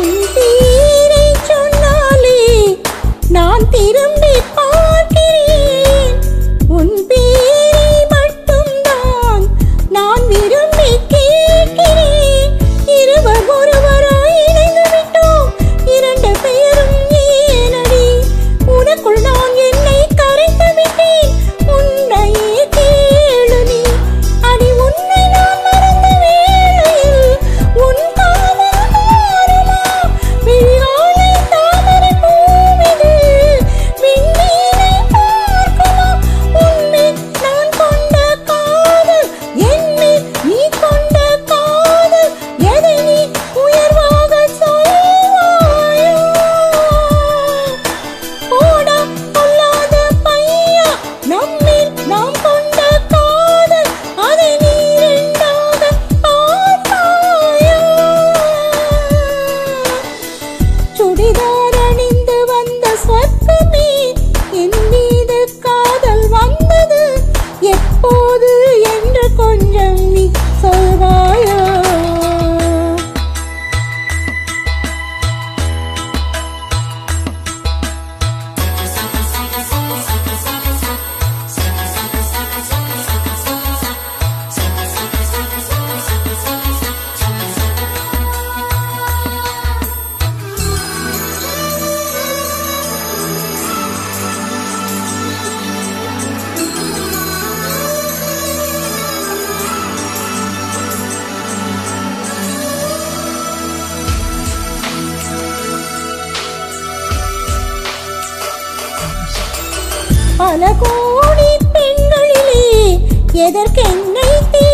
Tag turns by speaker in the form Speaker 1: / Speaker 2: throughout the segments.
Speaker 1: உன் பேரை சொன்னாலே நான் திரும்ப பல கோடி பெண்களிலே எதற்கென்னை தீ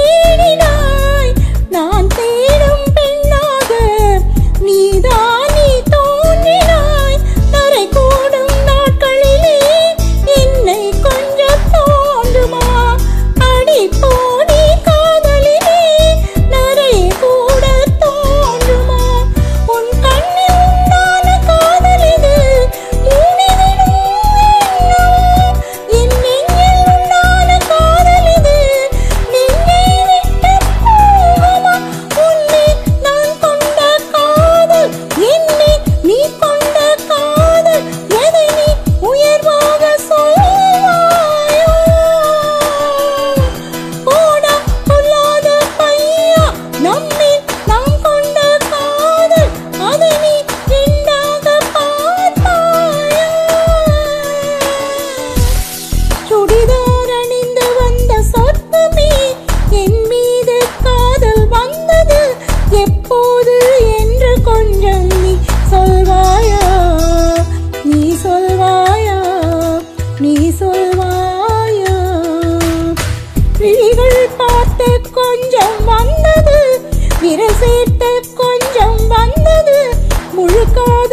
Speaker 1: பார்த்து கொஞ்சம் வந்தது. விரசிட்டு கொஞ்சம் வந்தது. முழுக்கா